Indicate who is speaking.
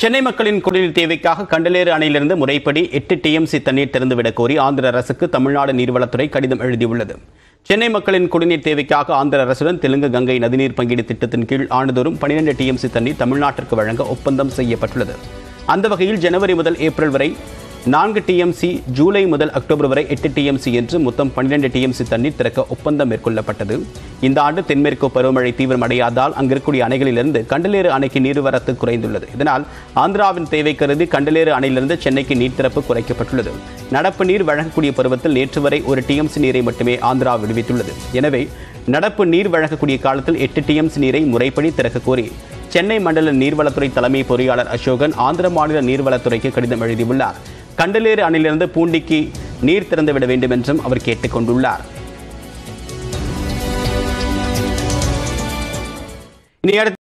Speaker 1: சென்னை மக்களின் குடிநீர் தேவைக்காக கண்டலேறு அணையிலிருந்து முறைப்படி எட்டு டிஎம்சி தண்ணீர் திறந்துவிடக் கோரி ஆந்திர அரசுக்கு தமிழ்நாடு நீர்வளத்துறை கடிதம் எழுதியுள்ளது. சென்னை மக்களின் குடிநீர் தேவைக்காக ஆந்திர அரசுடன் தெலுங்கு கங்கை நதிநீர் பங்கீடு திட்டத்தின் கீழ் ஆண்டுதோறும் பனிரெண்டு டிஎம்சி தண்ணீர் தமிழ்நாட்டிற்கு வழங்க ஒப்பந்தம் செய்யப்பட்டுள்ளது. அந்த வகையில் ஜனவரி முதல் ஏப்ரல் வரை நான்கு டிஎம்சி ஜூலை முதல் அக்டோபர் வரை எட்டு டிஎம்சி என்று மொத்தம் பன்னிரண்டு டிஎம்சி தண்ணீர் திறக்க ஒப்பந்தம் மேற்கொள்ளப்பட்டது. இந்த ஆண்டு தென்மேற்கு பருவமழை தீவிரமடையாதால் அங்கிருக்கக்கூடிய அணைகளிலிருந்து கண்டலேறு அணைக்கு நீர்வரத்து குறைந்துள்ளது. இதனால் ஆந்திராவின் தேவை கருதி கண்டலேறு அணையிலிருந்து சென்னைக்கு நீர் திறப்பு குறைக்கப்பட்டுள்ளது. நடப்பு நீர் வழங்கக்கூடிய பருவத்தில் நேற்று வரை ஒரு டிஎம்சி நீரை மட்டுமே ஆந்திரா விடுவித்துள்ளது. எனவே நடப்பு நீர் வழங்கக்கூடிய காலத்தில் எட்டு டிஎம்சி நீரை முறைப்படி திறக்க கோரி சென்னை மண்டல நீர்வளத்துறை தலைமை பொறியாளர் அசோகன் ஆந்திர மாநில நீர்வளத்துறைக்கு கடிதம் எழுதியுள்ளார். கண்டலேறு அணையிலிருந்து பூண்டிக்கு நீர் திறந்துவிட வேண்டும் என்றும் அவர் கேட்டுக்கொண்டுள்ளார். இனி அடுத்து